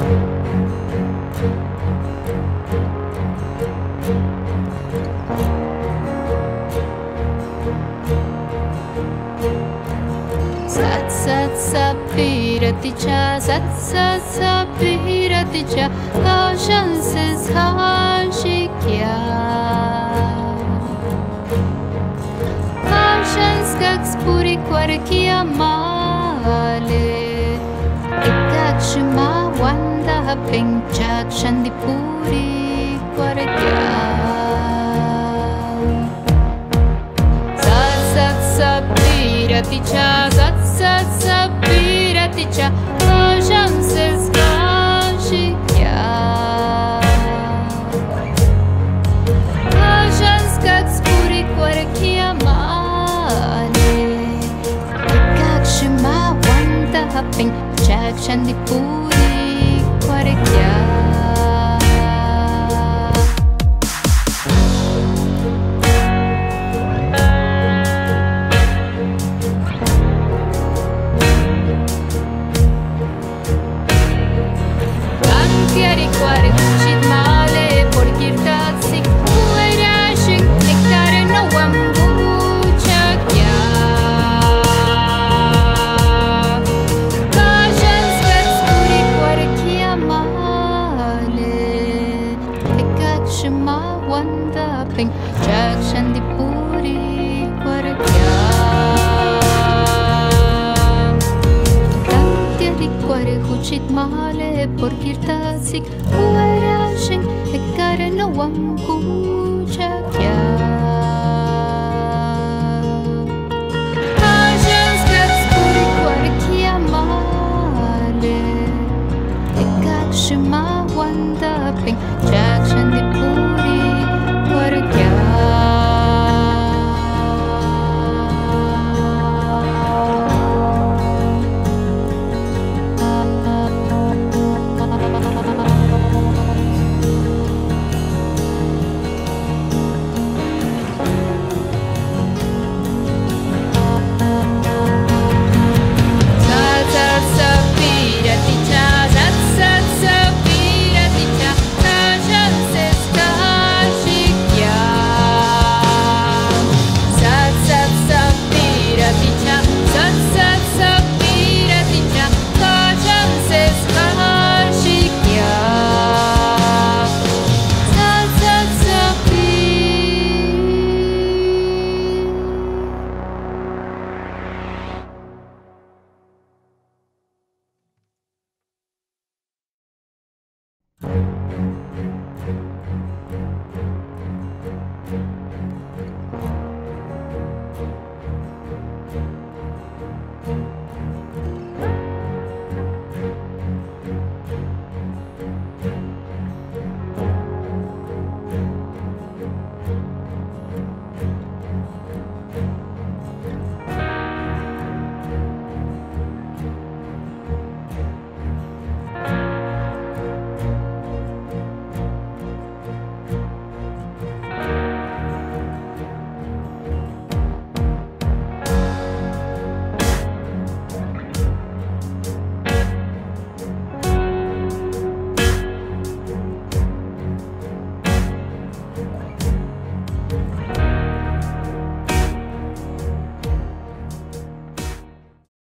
सत् सत् सपीरति च सत् सत् सपीरति च काशंसिक्या काशंस्कक्स्पुरि क्वर्कियमा wanda pengchak shandipuri kwarkia Sat sat sapiraticha Sat sat sapiraticha Ajanses hashikya shima wanda ping Jak shandi puri cuore kya Cantieri cuore cucit male Porgir tazi Uera shing Nectare no ambucha